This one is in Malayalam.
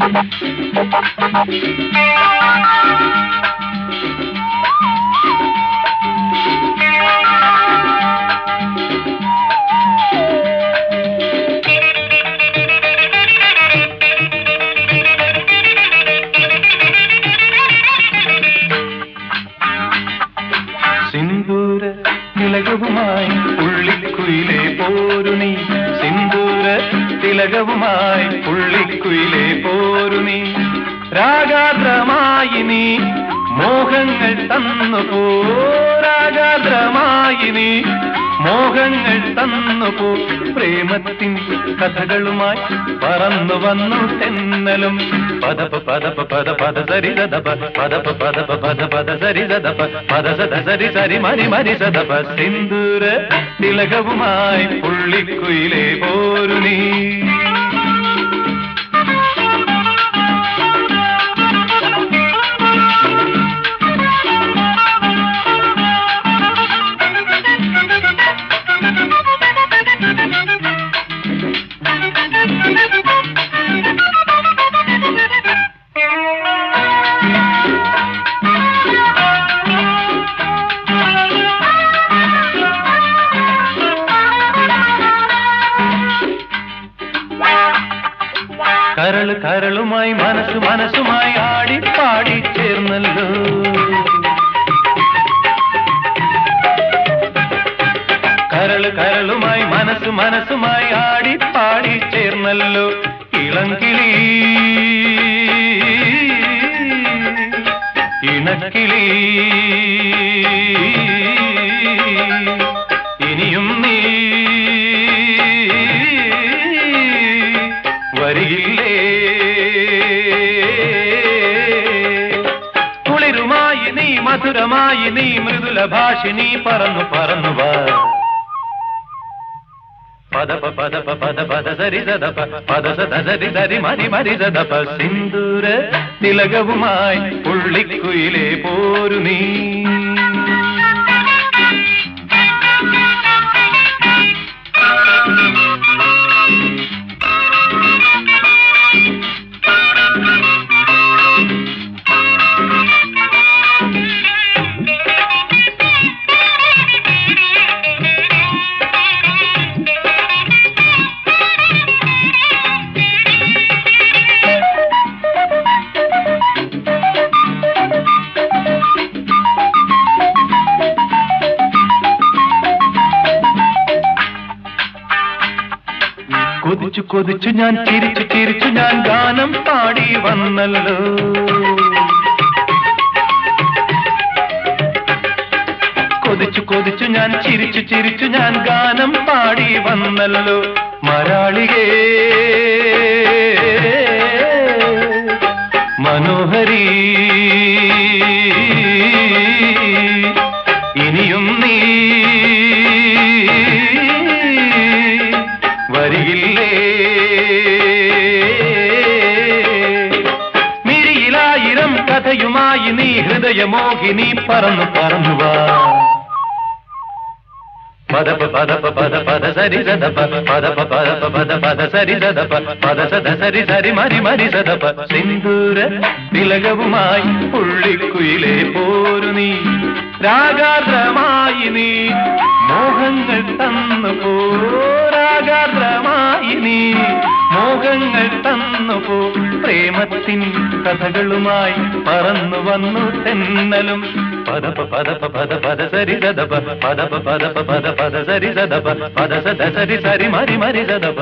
സിന്ദൂര തിലകവുമായി പുള്ളിക്കുയിലെ നീ രാഗാദ്രമായി നീ മോഹങ്ങൾ തന്നു പോരാഗാദ്രമായി നീ. മോഹങ്ങൾ തന്നു പോ. പ്രേമത്തിൻ കഥകളുമായി പറന്നു വന്നു തെന്നലും. പദപ പദപ പദ പദ സരി സദപ പദപ പദപ പദ പദ സരി സദപ പദ സദ സരി സരി മരി മരി സദപ സിന്ദൂര തിലകവുമായി പുള്ളിക്കുയിലെ പോരുനീ. കരൾ കരളുമായി മനസ്സ് മനസ്സുമായി ആടി പാടി ചേർന്നല്ലോ. മനസ്സുമായി ആടി പാടി ചേർന്നല്ലോ ഇളങ്കിളി. ഇണക്കിളി. ഇനിയും നീ വരികില്ലേ? കുളിരുമായി നീ മധുരമായി നീ മൃദുല ഭാഷിണി പറന്നു പറന്നു വാ. പദപ పదప പദ പദ സരി സദപ പദ സദ സരി സരി മരി മരി സദപ സിന്ദൂര തിലകവുമായി പുള്ളിക്കുയിലെ പോരു നീ കൊതിച്ചു കൊതിച്ചു ഞാൻ ചിരിച്ചു ചിരിച്ചു ഞാൻ ഗാനം പാടി വന്നല്ലോ. കൊതിച്ചു കൊതിച്ചു ഞാൻ ചിരിച്ചു ചിരിച്ചു ഞാൻ ഗാനം പാടി വന്നല്ലോ. മരാളികേ കഥയുമായി നീ ഹൃദയമോഹിനി പറന്നു പറന്നു വാ. പദപ പദപ പദ പദ സരി സദപ പദപ പദപ പദ പദ സരി സദപ പദ സദ സരി സരി മരി മരി സദപ സിന്ദൂര തിലകവുമായി പുള്ളിക്കുയിലെ പോരു നീ. രാഗാദ്രമായി നീ മോഹങ്ങൾ തന്നു പോ രാഗാദ്രമായി നീ. മോഹങ്ങൾ തന്നു പോ പ്രേമത്തിൻ കഥകളുമായി പറന്നു വന്നു തെന്നലും. പദപ പദപ പദ പദ സരി സദപ പദപ പദപ പദ പദ സരി സദപ പദ സദ സരി സരി മരി മരി സദപ